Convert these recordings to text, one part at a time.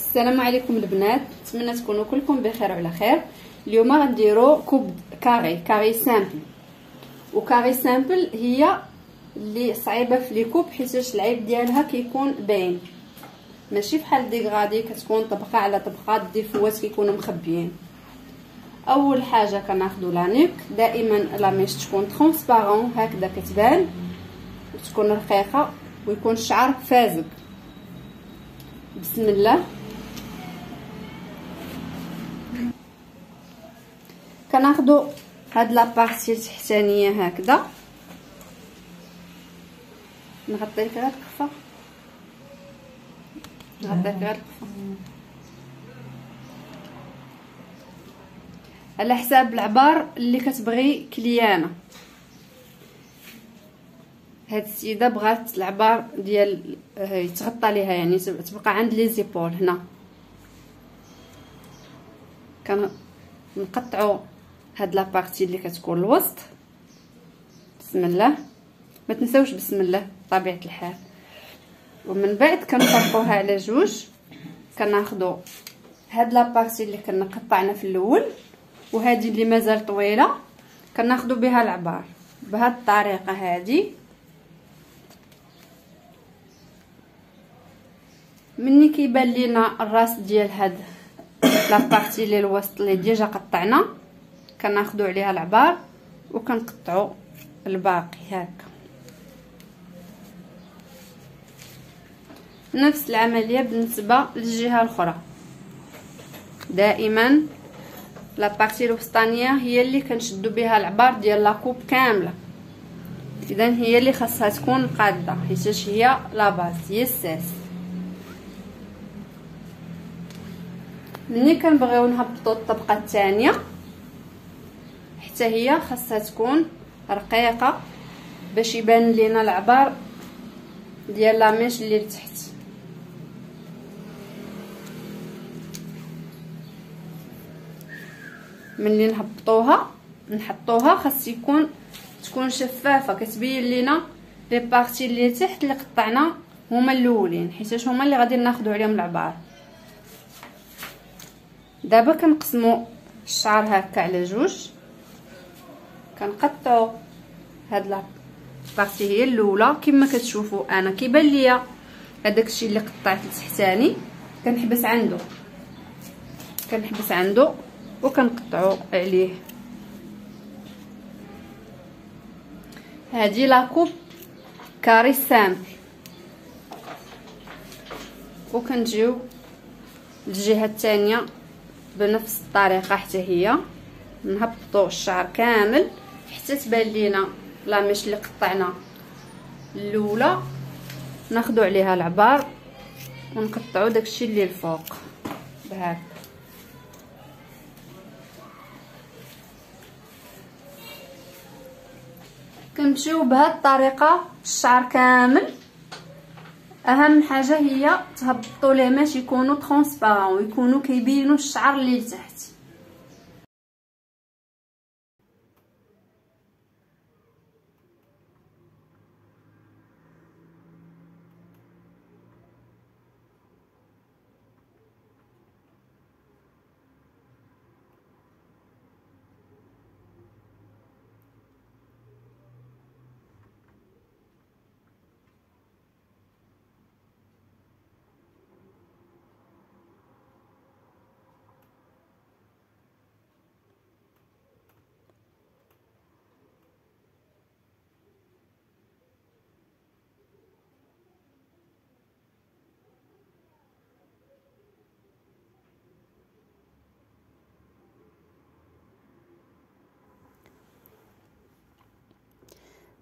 السلام عليكم البنات. نتمنى تكونوا كلكم بخير وعلى خير. اليوم غنديروا coupe carré carré simple و carré simple هي اللي صعيبة في les coupes حيت العيب ديالها كيكون باين. ماشي بحال dégradé كتكون طبقة على طبقة ال défauts كيكونوا مخبيين. أول حاجة كناخذوا la nuque دائما la mèche تكون transparente هكذا كتبان. وتكون رقيقة ويكون الشعر فازق بسم الله. كناخذوا هاد لابارتي التحتانية هكذا. نغطي لك غير الكفه نغطي لك غير الكفه على حساب العبار اللي كتبغي كليانة. هاد السيدة بغات العبار ديال يتغطى ليها يعني تبقى عند les épaules هنا. كنقطعوا هاد la partie اللي كتكون الوسط. بسم الله ما تنساوش بسم الله بطبيعه الحال. ومن بعد كنفرقوها على جوج. كناخذوا هاد la partie اللي كنا قطعنا في الأول. وهذه اللي مازال طويلة. كناخذوا بها العبار. بهاد الطريقة هذه مني كيبان لينا الراس ديال هاد la partie اللي الوسط اللي déjà قطعنا. كناخذوا عليها العبار وكنقطعوا الباقي هكا. نفس العملية بالنسبة للجهة الأخرى. دائما la partie الوسطانية هي اللي كنشدوا بها العبار ديال la coupe كاملة. اذا هي اللي خاصها تكون قادة حيت هي la base هي الساس. ملي كنبغيو نهبطوا الطبقه الثانية حتى هي خاصها تكون رقيقة باش يبان لينا العبار ديال la mèche اللي لتحت. ملي نهبطوها نحطوها خاص يكون تكون شفافة. كتبين لينا les parties اللي تحت اللي قطعنا هما الأولين حيت هما اللي غادي ناخذوا عليهم العبار. دابا كنقسموا الشعر هكا على جوج. كنقطعوا هاد la partie هي الأولى. كما كتشوفوا أنا كيبان ليا هذاك الشيء اللي قطعت التحتاني كنحبس عنده كنحبس عنده وكنقطعوا عليه. هذه la coupe carré simple وكنجيو الجهه الثانية بنفس الطريقة حتى هي. نهبطوا الشعر كامل. حتى تبان لينا la mèche اللي قطعنا. الأولى ناخذوا عليها العبار ونقطعوا داكشي اللي الفوق. بهكا كنمشيو بهاد الطريقة الشعر كامل. أهم حاجة هي تهبطوا ليه ماشي يكونوا ترونسبارون ويكونوا كيبينوا الشعر اللي لتحت.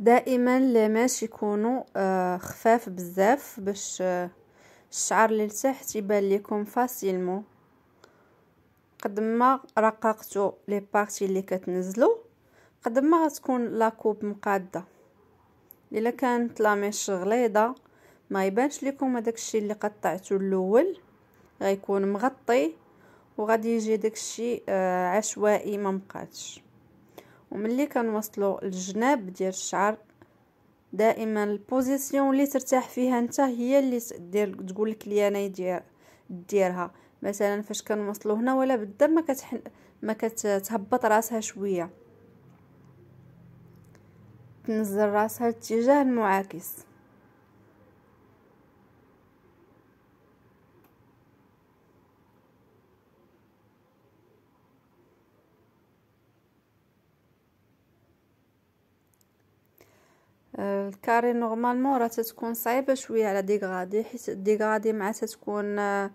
دائما la mèche يكونوا آه خفاف بزاف باش آه الشعر اللي لتحت يبان لكم facilement. قد ما رققتوا les parties اللي كتنزلوا قد ما غتكون la coupe مقادة. إلا كانت la mèche غليظة ما يبانش لكم هذاك الشيء اللي قطعته الأول. غيكون مغطي وغادي يجي داكشي آه عشوائي ما مقادش. وملي كنوصلوا الجناب ديال الشعر دائما ال position اللي ترتاح فيها انت هي اللي دير تقول لك لي أنا يدير ديرها. مثلا فاش كنوصلو هنا ولا بدا ما كتحن ما كتهبط راسها شوية. تنزل راسها الاتجاه المعاكس. ال carré normalement راه تتكون صعيبة شوية على dégradé حيت dégradé مع تتكون آه،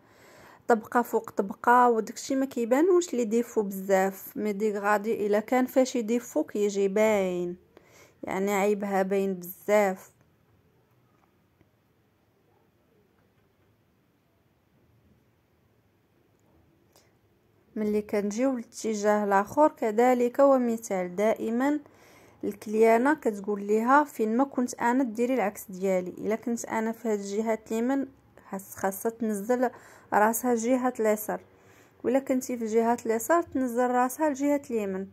طبقة فوق طبقة وداكشي ما كيبانوش les défauts بزاف. mais dégradé إلا كان فيه شي défaut كيجي باين يعني عيبها باين بزاف. ملي كنجيو للاتجاه الآخر كذلك ومثال دائما الكليانة كتقول ليها فين ما كنت أنا ديري العكس ديالي. إلا كنت أنا في هاد الجهة اليمين خاصها تنزل راسها جهه اليسار. ولا كنتي في جهه اليسار تنزل راسها لجهه اليمين.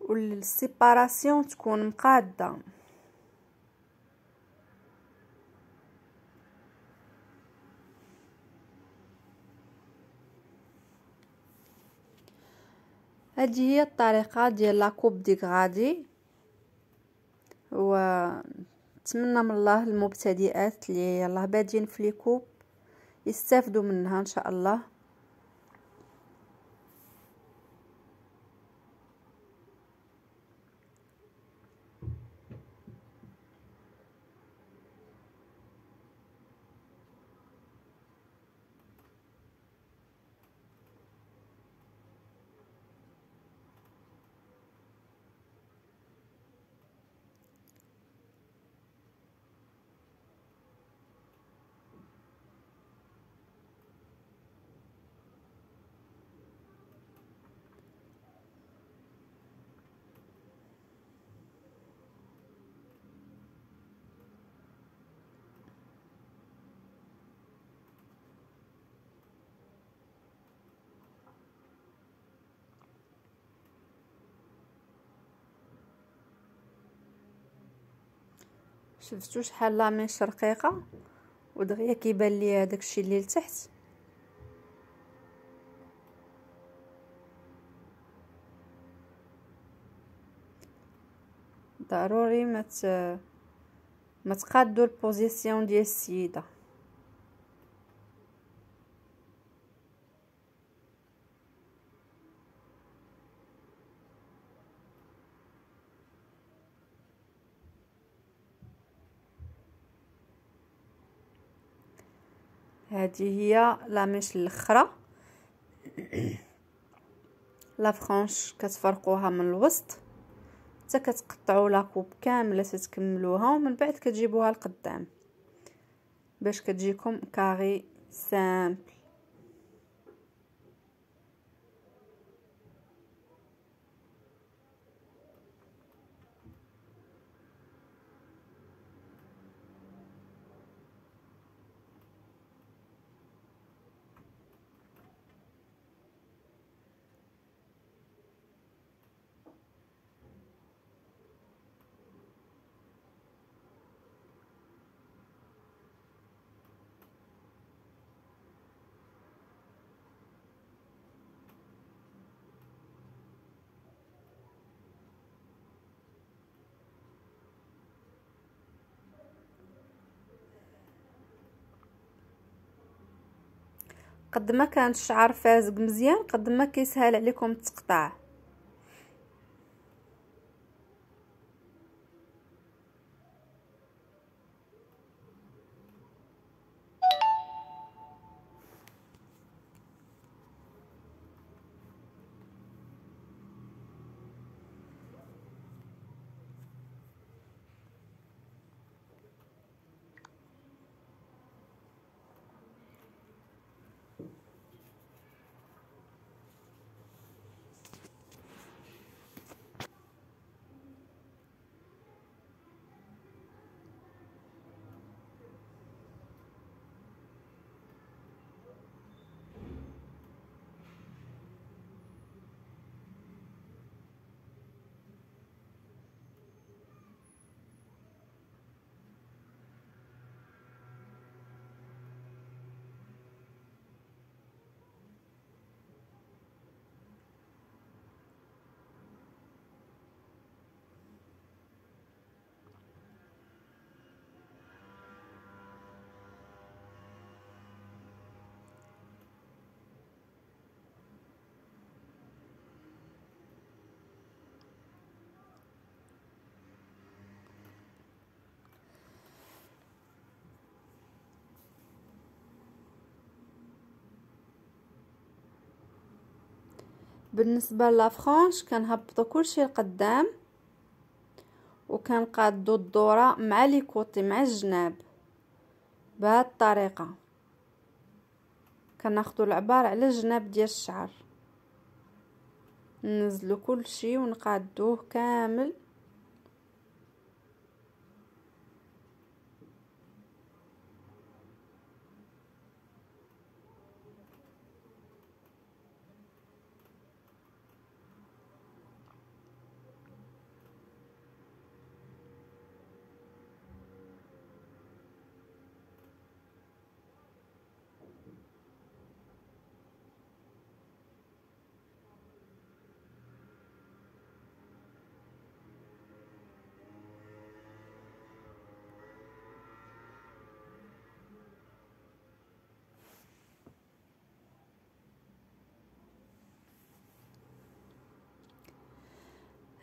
وال séparation تكون مقادة. هذه هي الطريقة ديال la coupe dégradé ونتمنى من الله المبتدئات اللي يلاه بادين في les coupes يستافدوا منها إن شاء الله. شفتوا شحال لاميش رقيقة ودغيا كيبان لي هذاك الشيء اللي لتحت. ضروري ما ما تقادوا البوزيسيون ديال السيدة. هذه هي la mèche الأخرى. la frange كتفرقوها من الوسط. حتى كتقطعوا la coupe كامله تتكملوها ومن بعد كتجيبوها لقدام. باش كتجيكم carré simple. قد ما كان الشعر فازق مزيان قد ما كيسهل عليكم التقطاع بالنسبة لافرونش كنهبطو كلشي لقدام وكنقادو الدورة مع لي كوطي مع الجناب بهاد الطريقة. كناخدو العبار على الجناب ديال الشعر. ننزلو كلشي ونقادوه كامل.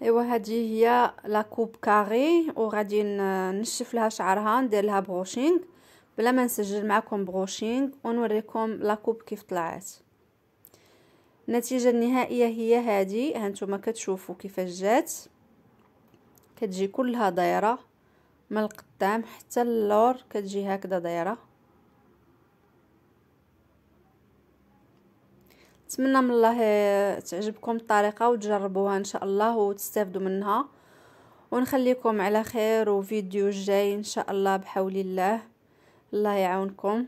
إيوا هذه هي la coupe carré وغادي نشف لها شعرها ندير لها brushing. بلا ما نسجل معكم brushing ونوريكم la coupe كيف طلعت. النتيجة النهائية هي هذه هانتوما كتشوفوا كيفاش جات. كتجي كلها دايرة من القدام حتى اللور كتجي هكذا دايرة. نتمنى من الله تعجبكم الطريقة وتجربوها إن شاء الله وتستافدوا منها. ونخليكم على خير وفيديو جاي إن شاء الله بحول الله. الله يعاونكم.